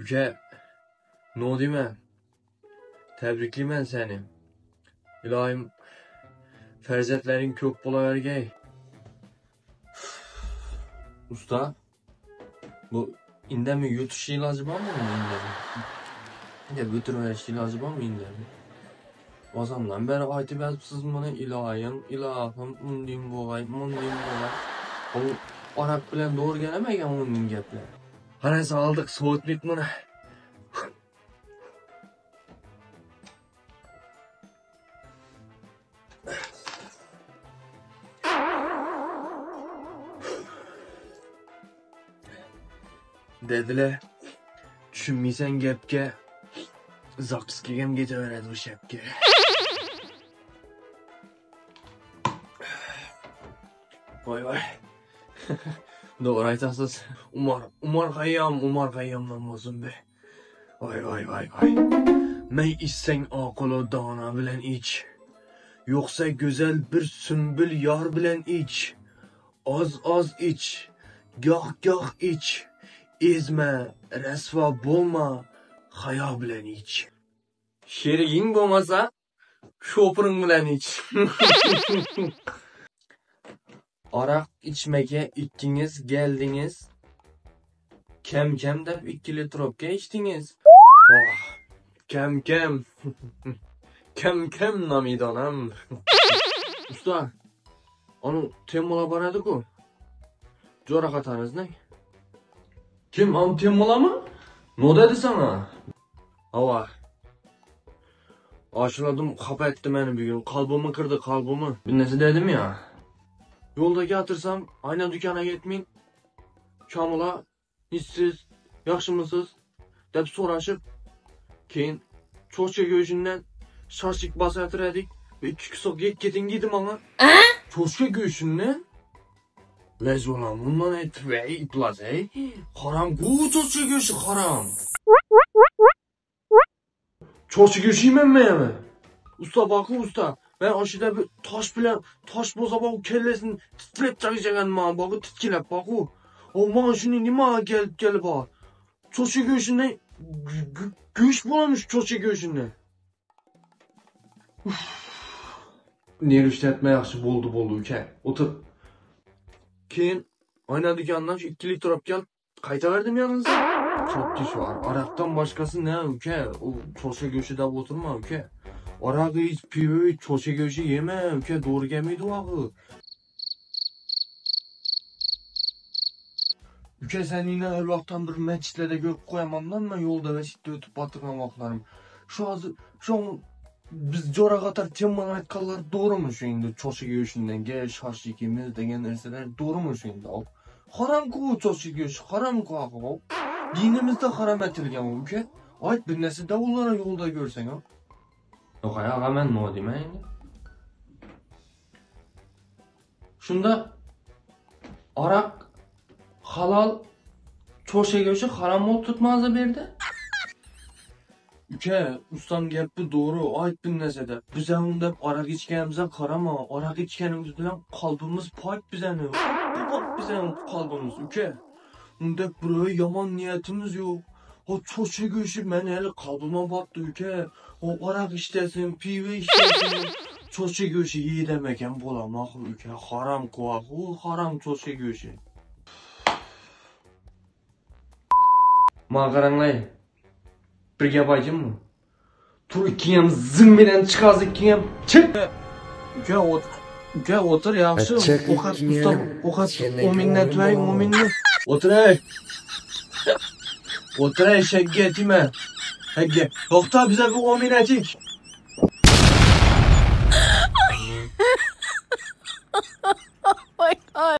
Uka, ne deyman? Tabriklayman seni. Ilohim farzandlaring ko'p bo'lavergay. Usta, bu indamay yutish iloji bormi buni indamay? Deb o'tiraverish iloji bormi indamay? Ozamdan beri aytib yotibsiz buni ilohim, ilohim, undim bo'g'ay, mundim bo'g'ay. U orak bilan o'rganamagan uning gaplari. Qarasa oldik sovutmik buni. Dedilar, tushunmaysan gapga. Zaqiskiga ham ketaveradi bu shapka. Voy voy. Doğru aytasız. Umar, Umar Hayyam, Umar Hayyam'dan bozun be. Vay vay vay vay. Mey içsen akılı dana bilen iç. Yoksa güzel bir sümbül yar bilen iç. Az az iç. Gah gah iç. Ezme, resva bolma. Haya bilen iç. Şerigin bo'lmasa, ko'piring bilan ich. Arak içmege ikkiniz geldiniz. Kem kem deb 2 litrobga ichdingiz. Oh, kem kem. kem kem namidonam. Usta, onu temmola boradi-ku. Jarohatingiz ne? Kim, onu temmola mı? Ne dedi sana? Hava. Aşıladım, xafa etti beni bir gün. Kalbimi kırdı, kalbimi. Bir nesi dedim ya. Yolda yatırsam aynen dükkana gitmeyin. Kamula hissiz, yaxshimisiz deb so'rashib, keyin cho'chqa go'shidan shashlik basatiradik va ikki kusoq yeb keting dedi manga. Cho'chqa go'shidan Lez ulan bundan et ve iplas ey. Haram bu çocuğu göğsü haram. Çocuğu göğsü yemem mi? Usta bakı usta. Ben aşıda bir taş bilen taş boza bakı kellesini titrep çakacak bana bakı titkilep bakı. Bana şunu nima gel gel bak. Çocuğu göğsünde göğüs bulamış çocuğu göğsünde. Ner işletme yaxşı boldu boldu uke. Otur. Keyin ayna dükkandan şu 2 litre gel. Kayta verdim yanınıza. Çok diş var. Araktan başkası ne ülke? O çoşa göçü de oturma ülke. Arakı hiç pivi hiç çoşa göçü yeme ülke. Doğru gelmeydi o akı. Ülke sen yine Allah'tan bir meçhitlere gök koyamam lan ben yolda meçhitte ötüp batırgan vaklarım. Şu az şu an biz jora katar temman aytkanlar doğru mu şu indi çoşa göçünden gel şarş ikimiz degen narsalar doğru mu şu indi? Haram ku çoşa göç, haram ku akı. Dinimizde haram etilgen bu ülke. Ayt bir nesi davullara yolda ha. Yok ayağa ben ne diyeyim? Şunda arak halal çoşa göçü haram ol tutmazdı bir de. Ülke ustam gapı doğru ayt bir nese de. Bize onda arak içkenimize karama. Arak içkenimiz bilen kalbimiz pak bize ne? Bak bize kalbimiz ülke. Unda buraya yaman niyetimiz yok. O çoşu göçü ben hele kalbime battı ülke. O arak işlesin, pive işlesin. çoşu göçü iyi demek hem bulamak ülke. Haram kuak, o haram çoşu göçü. Mağaranlay. Bir gap aytayım mı? Tur ikiyem zın bilen çıkaz ikiyem. Çık! Ülke ot. Ülke otur yaxşı. Okat ustam. Okat o minnet ver o minnet. Otur ey. Otur ey şegge etime. Hegge. Yokta bize bir o